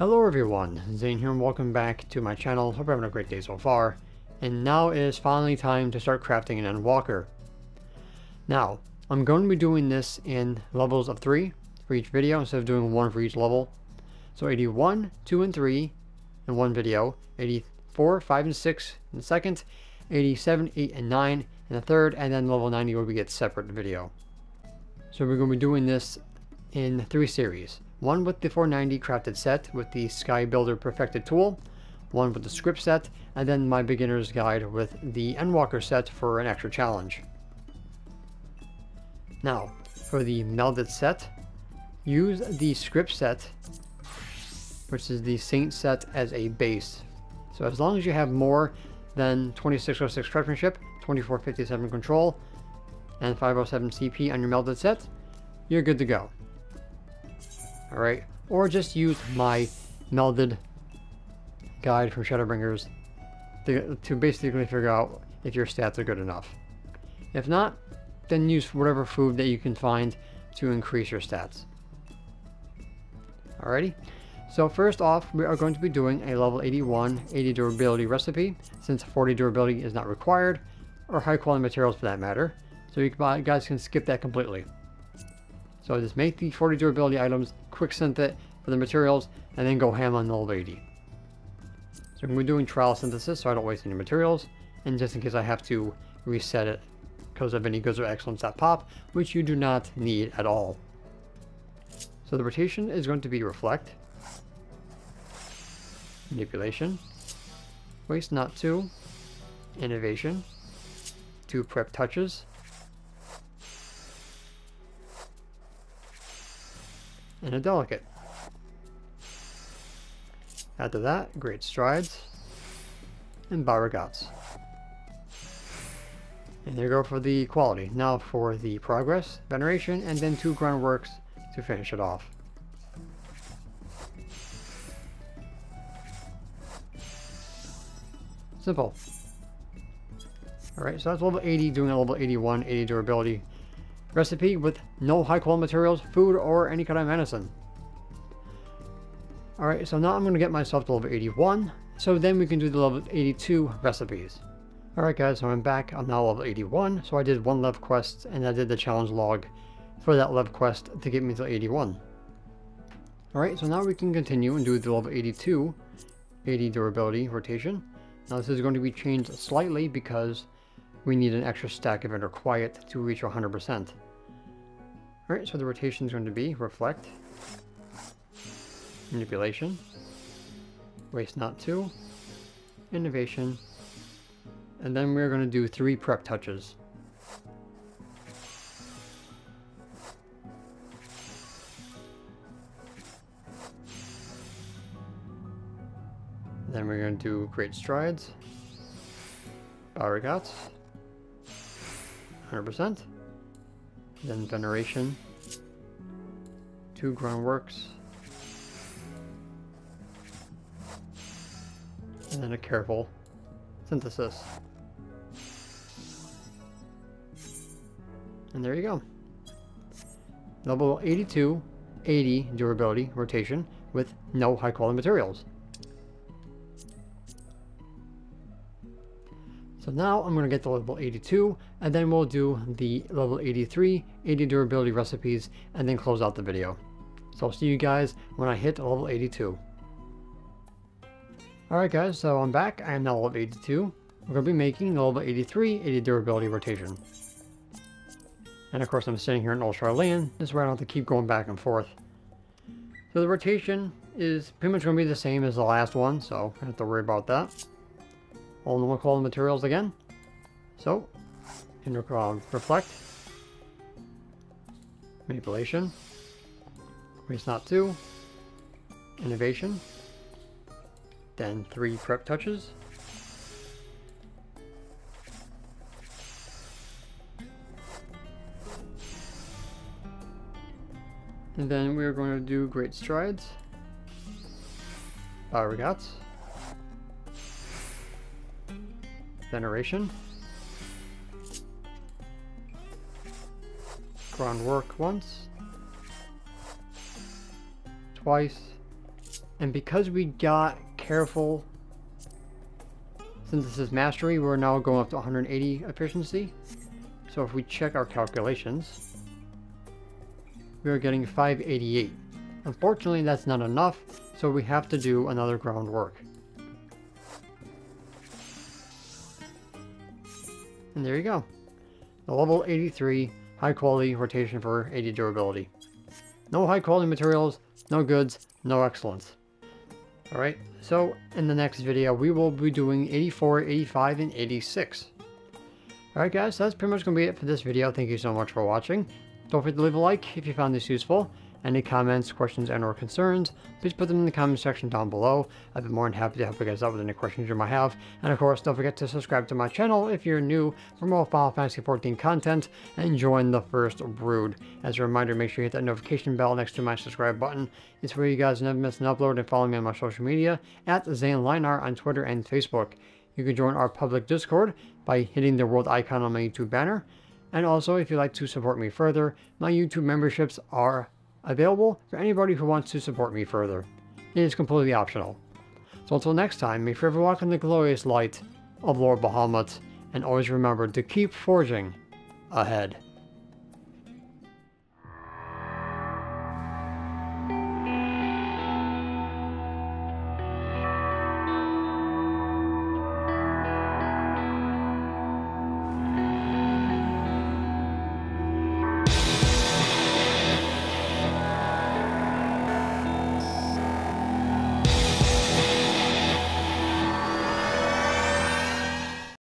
Hello everyone, Zane here and welcome back to my channel. Hope you're having a great day so far. And now it is finally time to start crafting an Endwalker. Now, I'm going to be doing this in levels of 3 for each video instead of doing one for each level. So 81, 2, and 3 in one video, 84, 5, and 6 in the second, 87, 8, and 9 in the third, and then level 90 will be a separate video. So we're going to be doing this in three series. One with the 490 crafted set with the Sky Builder Perfected tool, one with the scrip set, and then my beginner's guide with the Endwalker set for an extra challenge. Now, for the melded set, use the scrip set, which is the Saint set as a base. So as long as you have more than 2606 craftsmanship, 2457 control, and 507 CP on your melded set, you're good to go. Alright, or just use my melded guide from Shadowbringers to, to basically figure out if your stats are good enough. If not, then use whatever food that you can find to increase your stats. Alrighty, so first off, we are going to be doing a level 81 80 durability recipe, since 40 durability is not required, or high quality materials for that matter, so you guys can skip that completely. So just make the 40 durability items, quick synth it for the materials, and then go ham on level 80. So I'm doing trial synthesis so I don't waste any materials, and just in case I have to reset it because of any goods or excellence that pop, which you do not need at all. So the rotation is going to be reflect, manipulation, waste not two, innovation, two prep touches, and a delicate. After that, great strides and Byregot's. And there you go for the quality. Now for the progress, veneration, and then two groundworks to finish it off. Simple. Alright, so that's level 80 doing a level 81, 80 durability recipe with no high quality materials, food, or any kind of medicine. Alright, so now I'm going to get myself to level 81, so then we can do the level 82 recipes. Alright guys, so I'm back, I'm now level 81, so I did one leve quest and I did the challenge log for that leve quest to get me to 81. Alright, so now we can continue and do the level 82 80 durability rotation. Now this is going to be changed slightly because we need an extra stack of Inner Quiet to reach 100%. Alright, so the rotation is going to be Reflect, Manipulation, Waste Not Two, Innovation, and then we're going to do three prep touches. Then we're going to do Great Strides, Byregot's, 100%. Then Veneration, two Groundworks, and then a careful synthesis. And there you go. Level 82, 80 durability rotation with no high quality materials. So now I'm going to get to level 82 and then we'll do the level 83, 80 durability recipes and then close out the video. So I'll see you guys when I hit level 82. Alright guys, so I'm back. I am now level 82. We're going to be making the level 83, 80 durability rotation. And of course I'm sitting here in Ultra Land. This is where I don't have to keep going back and forth. So the rotation is pretty much going to be the same as the last one, so I don't have to worry about that all normal quality materials again. So, intercom reflect, manipulation, waste not two, innovation, then three prep touches. And then we're going to do great strides. Byregot's. Veneration. Groundwork once. Twice. And because we got careful, since this is mastery, we're now going up to 180 efficiency. So if we check our calculations, we are getting 588. Unfortunately, that's not enough, so we have to do another groundwork. And there you go. The level 83 high quality rotation for 80 durability. No high quality materials, no goods, no excellence. Alright, so in the next video we will be doing 84, 85, and 86. Alright guys, that's pretty much going to be it for this video. Thank you so much for watching. Don't forget to leave a like if you found this useful. Any comments, questions, and or concerns, please put them in the comment section down below. I'd be more than happy to help you guys out with any questions you might have. And of course, don't forget to subscribe to my channel if you're new for more Final Fantasy XIV content and join the first brood. As a reminder, make sure you hit that notification bell next to my subscribe button. It's where you guys never miss an upload and follow me on my social media at ZaneLionhart on Twitter and Facebook. You can join our public Discord by hitting the world icon on my YouTube banner. And also, if you'd like to support me further, my YouTube memberships are available for anybody who wants to support me further. It is completely optional. So until next time, may forever walk in the glorious light of Lord Bahamut, and always remember to keep forging ahead.